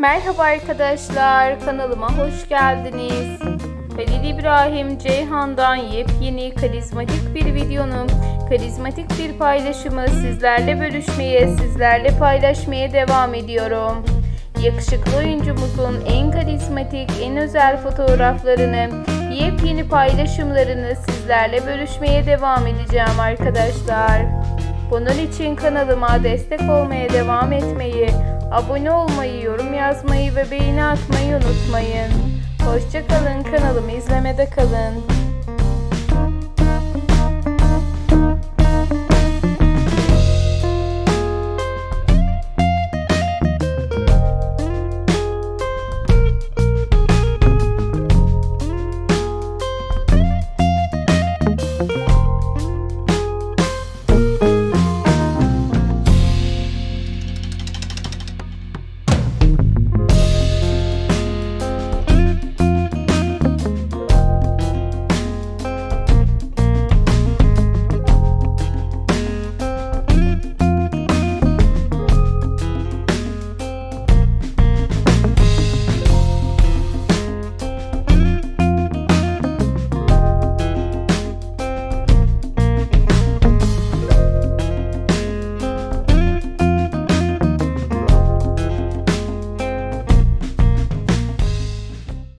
Merhaba arkadaşlar, kanalıma hoş geldiniz. Halil İbrahim Ceyhan'dan yepyeni karizmatik bir videonun, karizmatik bir paylaşımı sizlerle bölüşmeye, sizlerle paylaşmaya devam ediyorum. Yakışıklı oyuncumuzun en karizmatik, en özel fotoğraflarını, yepyeni paylaşımlarını sizlerle bölüşmeye devam edeceğim arkadaşlar. Bunun için kanalıma destek olmaya devam etmeyi, abone olmayı, yorum yazmayı ve beğeni atmayı unutmayın. Hoşçakalın kanalımı izlemede kalın.